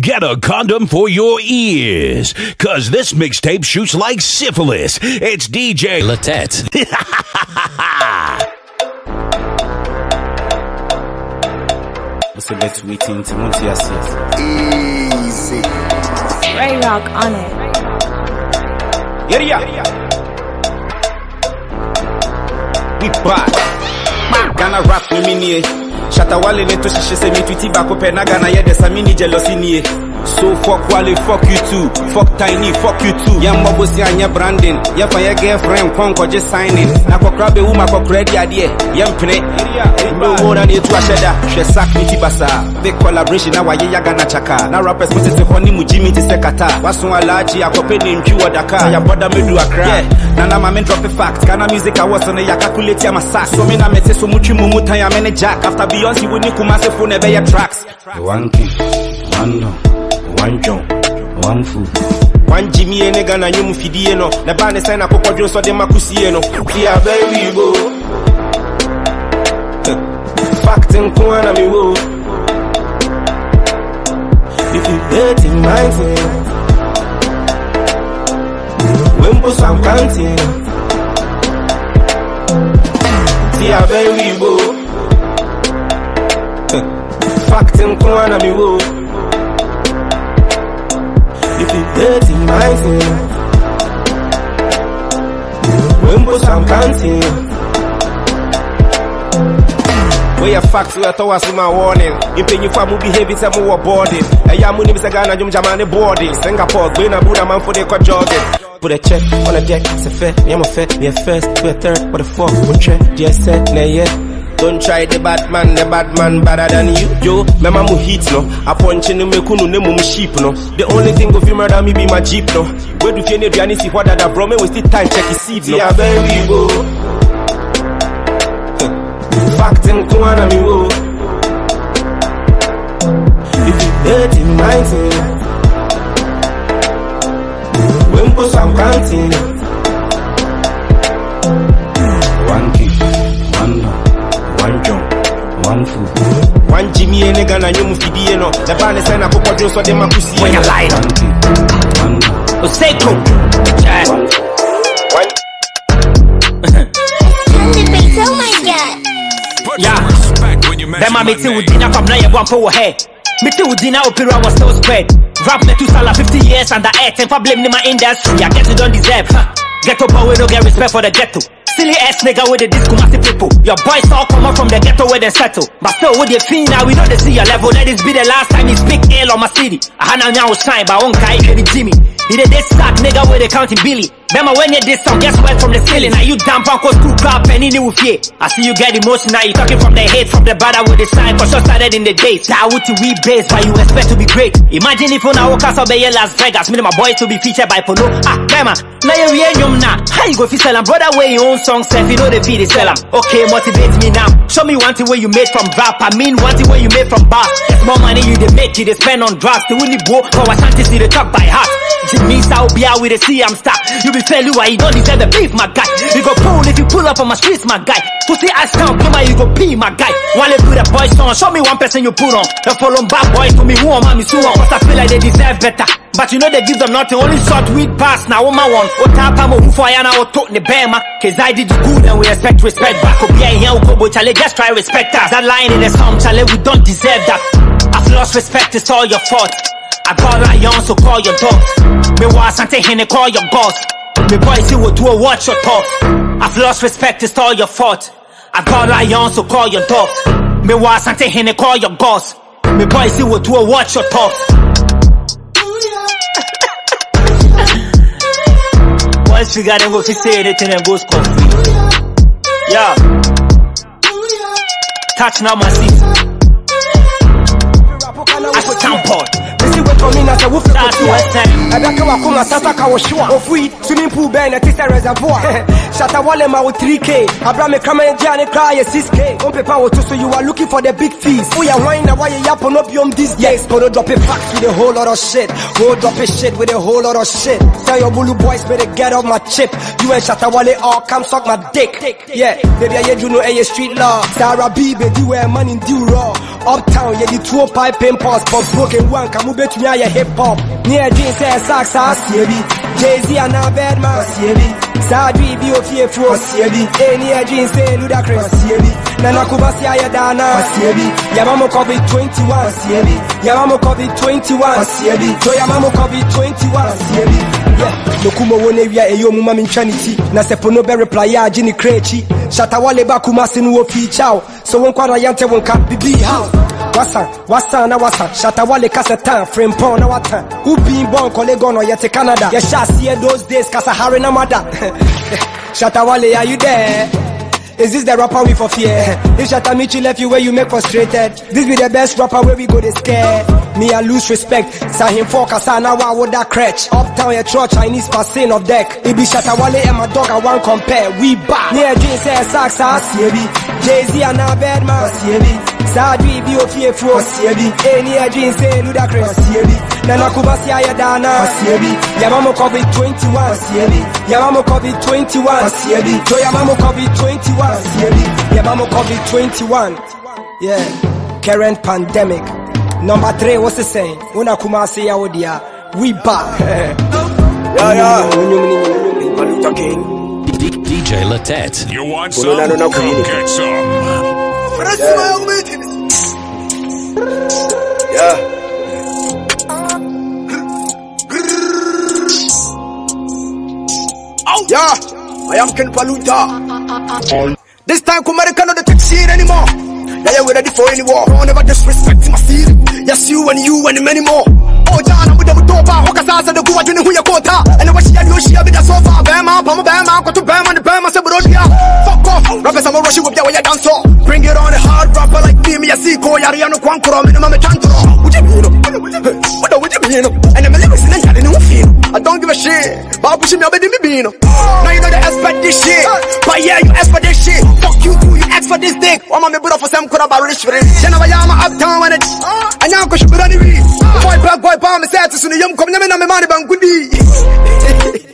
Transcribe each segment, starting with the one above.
Get a condom for your ears, cause this mixtape shoots like syphilis. It's DJ Latet. Você vai tweeting into Monty Assis. Easy. Ray Rock on it. Yeah, yeah. We back. Ghana rap ni mini eh. Shatta Wale ne to hyehyɛ sɛ me tweeti baako pɛ na Ghana yɛ dɛ sa mini jealousy nie. So fuck Wale, fuck you too. Fuck Tinny, fuck you too. Yɛn mbɔ bosi anyɛ branding. Yɛfa yɛ girlfriend kɔn kɔgye signing. Na kɔkora bɛ wu ma kɔkora di adeɛ. Yɛn pene. Mbɛ wo na ne etu ahyɛ da. Hwɛ sack ne ti basaa. Big collaboration na wayɛ ya Ghana chaka. Na rappers mo tete hɔ ne mu Jimmy te sɛ kata. Waso alaagye akɔpɛ ne ntwi wɔ Dakar. Yɛabɔda medu akra. Yeah. Nana ma me drop a fact. Ghana music awards no yɛ calculate ama sack. So me na mete so mutwi mu mu tan ya me ne jack. After Beyonce wo ni Kumasi fo na ɛbɛyɛ tracks. One king, one no, one John, one food. One Jimmy and a ne Ghana nyom fidie no. Na ba ne sɛ na kokɔdwo so de makusie no. Tia baby bo. Fact nko ana mi wo. If you hating my thing, when boss I'm counting. Tia baby bo. Fact nko ana mi wo. If you hating my thing, when boss I'm counting. Where your facts we are towards my warning. In paying for mu behavior some more boarding. A yamu ni Gana jum jamani boarding. Singapore, Gwena Buddha man for the co jogging. Put a check on a deck, it's a fair, me I'm a first, we a third, what the fuck, one check, just said, nah yeah. Don't try the bad man, the bad man better than you. Yo, me mamu heat no. A punch in me kunu ne mum sheep no. The only thing of you murder me be my jeep no. Where do you need to see what that bro me we still time check his seed no. Yeah, baby go. Fact in kuana mi wo. If you dirty my thing. When post I'm counting. Food. One Jimmy and Ghana nyom fidie no. The band is na kokɔdwo so de makusie. When you lie, One king, one. Oh, Oseko. Yeah. One Oh my god. Yeah. Them a me ti udina from na yebwa mpo wo he. Me ti udina opera was still spread. Rap me to sala 50 years under earth and for blame ni my industry. I guess you don't deserve. Huh. Ghetto boy we no get respect for the ghetto. Silly ass nigga with the disco massive people. Your boys all come out from the ghetto where they settle. But still with the feel now we know they see your level. Let this be the last time you speak ill on my city. I had now shine but one guy Kenny Jimmy. He did this sack nigga with the counting Billy. Bema when you did guess what from the ceiling. Now you damn punk school crap and in with fear. I see you get emotional. You talking from the hate from the brother with the sign. For sure started in the days. That would to we base but you expect to be great. Imagine if you now walk out of Las Vegas. Me and my boys to be featured by Polo. Ah, Bema. Now you hear you now. How you go fi sell? Brother where your own song self, you know the feed sell 'em. Okay, motivate me now. Show me one thing where you made from rap. I mean one thing where you made from bar. It's more money you they make, you they spend on drugs. The winnie go for what Santis see the top by heart. Jimmy Sao be out with the see I'm stuck. You be fair, you you don't deserve the beef, my guy. You go pull if you pull up on my streets, my guy. Pussy ass down, play my you go pee, my guy. They put a boy song, show me one person you put on. The follow bad boys for me, who am I, me so on. Cause I feel like they deserve better. But you know they give them nothing, only short weed pass. Now what my one, what type of move for yana or talk the bema. Cause I did you good and we expect respect back. Up here, here, go, chale, just try respect us. That line in the song, chale, we don't deserve that. I've lost respect, it's all your fault. I call lion, so call your dogs. Me was Sante Henne, call your boss. Me boys, you will do a watch your talk. I've lost respect, it's all your fault. I call lion, so call your dogs. Me was Sante Henne, call your boss. Me boys, you will do a watch your talk. Once figure them go fi say anything and go score. Yeah. Touch now my seat. I tampon. Missy wait for me na sɛ wofiri That's what time. ɛbɛka wakoma sasa ka wo hyewa ofui swimming pool bɛn na ɛte sɛ reservoir shatta wale ma wo 3k abra me kama gyea ne koraa yɛ 6k wompepa wo to so you are looking for the big fees. Oh, woyɛ hwan na woayɛ yapo no biom these days Polo drop a facts with a whole lot of shit. Whole drop a shit with a whole lot of shit. Tell your bulu boys better get off my chip. You and Shatta Wale all come suck my dick. Yeah, baby I you know eh, a street law. Sarah B baby where money due raw. Uptown yeah the two pipe pimples Pop broken one come yɛbɛtumi ayɛ hip hop. Ne yɛdwen sɛ ɛsak saa aseɛ bi jay-z anaa bedman aseɛ bi saa dwee bi ofiefuo aseɛ bi ɛni yɛdwen sɛ ludacris nana kubasi aseɛ bi yɛma mo covid 21 aseɛ bi yɛma mo covid 21 aseɛ bi so yɛma covid 21 aseɛ bi nokumo wo no awia ɛyɛ ɔmu ma mentwa ne ti. Na sɛ po no bɛreply a agye ne kra akyi shatawale ba kuma se no wɔ fii kyaw sɛ wo nkwa na yɛnte wo nka bibii haw wasan wasan na wasan shatawale kasa tan frimpɔn na watan wobin bɔ nkɔle gɔ no yɛte canada yɛhyɛ aseɛ those days kasa hare na mada. Shatawale are you there Is this the rapper we for fear? If Shatta Michy left you where you make frustrated, this be the best rapper where we go to scare. Me I lose respect. Sahim for Kasana wa with that crutch. Uptown your church Chinese passing of deck. It be Shatta Wale and my dog I want compare. We back. Near Jane says Sax Asiebi. Jay-Z and a bad man. Sadri bi ofiefu. Asiebi. Any Jane say Ludacris. Nana Kubasi Ayadana. Asiebi. Yamamo COVID 21. Asiebi. Yamamo COVID 21. Asiebi. So Yamamo COVID 21. Asiebi. Yamamo COVID 21. Yeah. Current pandemic. Number three, what's the saying? Una kumasi ya odia. We back. Yeah, yeah. Mm. Paluta King. DJ Latet. You want Puno some? na no na Come kuhini. get some. Yeah. Oh. Yeah, I am King Paluta. Oh. This time, Kumarika no the take shit anymore. Yeah, yeah, we're ready for any war. Don't ever disrespect my city. Yes, you and you and many more. Oh, John, I'm with them dopa. Hoka sasa the kuwa juni huya kota. And the washi and yoshi abi da sofa. Bama, pama, bama, go to bama, the bama, se brodia. Fuck off. Rappers, I'm a rushing with ya when you dance so. Bring it on a hard rapper like me, me a siko, yari ano kwankuro, minimum a tantro. What you mean? What do you mean? And I'm a a. I don't give a shit. But pushing me up in me bean. Now you know they expect this shit. But yeah, you ask for this shit. Fuck you too, you for this man me put up for some could about rich for it. You know I am uptown when it. And now I should be running with Boy, back, boy, palm, say to soon, you come, me money, bang, goodie.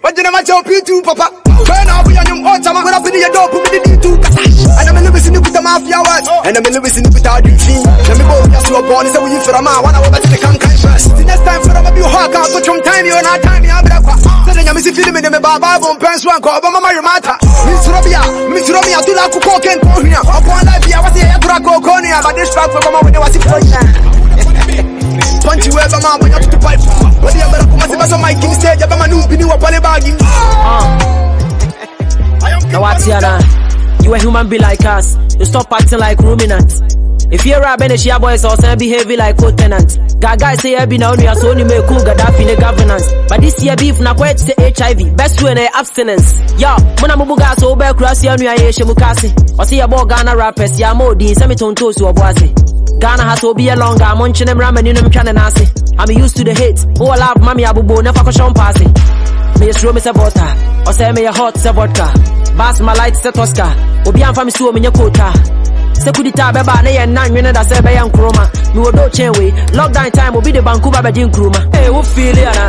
But you know my job, you too, papa. Turn up, you know, all time, I'm gonna be the door, put me listening with the mafia words, and I'm in listening with our dream. Let me go, just you born, is that we for a man, one hour better than can first. The next time for a baby, hawk out, put some time, you're not time, you're better. So then I'm feeling in the baba, boom, pants, one call, but my mata. Miss Robia, Miss Robia, do like cook and pour here. Upon life, I was here, go, Conia, but this track for my when I was in Punch you ever, man, when you have to pipe. But the other, come and see my king stage, I'm a new, be new up on the bagging. Ah. Now what's here now? You a human be like us. You stop acting like ruminant. If you're a Benishia boys some behave like co-tenant. Gaga say I be now you are so only make cool Gaddafi the governance. But this year beef na quite say HIV. Best way na abstinence. Yo, muna mubuga so be cross ya nua ye shemukase. O say about Ghana rappers ya modi semi tonto so oboase. Ghana has be a longer munching them ramen in them trying nase. I'm used to the hate. Oh, love mommy abubo never ko shon pass Me yes me say butter. Or say me a hot say vodka. Bass my light say tosca. Obi am fami so me nya quota. sɛ kudita bɛba ne yɛ nna nwene da sɛ ɛbɛyɛ nkroma mewɔ do kyɛn wei lockdown time obi de banku ba bɛgye nkuruma ee wo fiili ana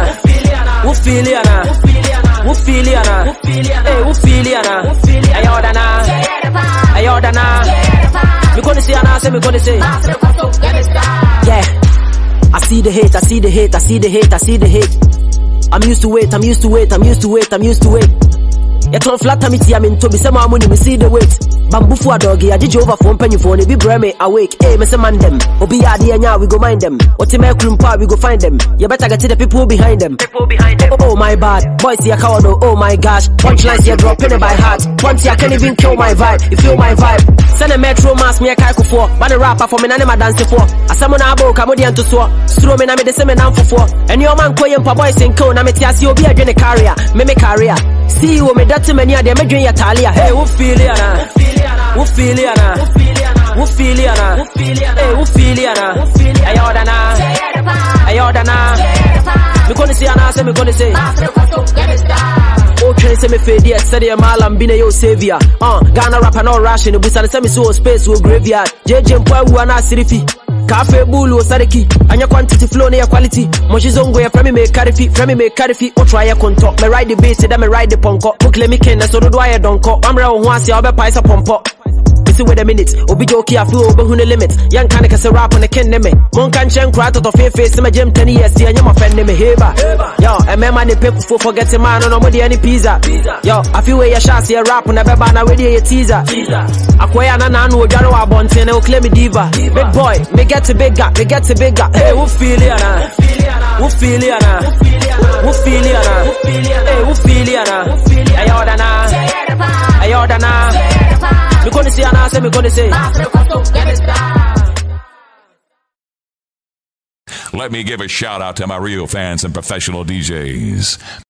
wo fiili ana wo fiili ana ee wo fiili ana ɛyɛ ɔdana ɛyɛ ɔdana mekɔ ne se anaasɛ mekɔ ne se yeah. I see the hate, I see the hate, I see the hate, I see the hate. I'm used to it, I'm used to it, I'm used to it, I'm used to it. Yɛtɔn flata me tia me ntɔ bi sɛ maa mo ne me see the weight. Bambufo adɔge agyegye overfoɔ mpanyimfoɔ ne bi brɛ me awake. Ei me sɛ man them obi yɛ adeɛ nya we go mind them. Ɔte ma akurum pa we go find them. Yɛbɛtagete the people behind them. Oh, oh my bad. Boys yɛ coward oh, oh my gosh. Punchlines yɛ drop in it by heart. Once I can't even kill my vibe you feel my vibe. Send a metro mass me a kaikofoɔ ba ne rapper for me na ne madansefoɔ asɛm no abɔ ka mo deɛ ntosoɔ suro me na mede sɛ me namfofoɔ ɛne ɔma nkɔ yɛ mpa boys nko na mete ase obi adwene career me me career see wo me date mani adeɛ mɛdwen yɛ taale a hey wo fiili ana wo fiili ana wo fiili ana hey wo fiili ana ɛyɛ ɔdana ɛyɛ ɔdana mekɔ ne se anaasɛ mekɔ ne se wotwɛn sɛ mefeedi ɛ sɛdeɛ maalam bi na ɛyɛ o savia uh, ghana rapper na ɔrahye no busa ne sɛ me so wɔ space wɔ graveyard. Gyegye mpo awua na asere kafebulu osariki anya quantity flow ne ya quality moshizongo ya frami me carry karifi frami me karifi. Try ya konto. Me ride the bass da me ride the ponko. Bookle me ken na so do do aye donko. Amra wo ho ase obepaisa pompo. See with a minute. Obi joke I feel over who the limit. Young I say rap on the ken me. Mon can chen cry to the face face my gym 10 years see and you my friend me heba. Yo, I remember the people for forgetting man on nobody any pizza. Yo, I feel where your shots here rap the beba na ready your teaser. Akwaya na na no jaro wa bonte na claim me diva. Big boy, me get to big guy, me get to big guy. Hey, who feel it na? Who feel it na? Who feel it na? Hey, who feel it na? Ayo da na. Ayo da na. Me gonna say ana say me gonna say. Let me give a shout out to my real fans and professional DJs.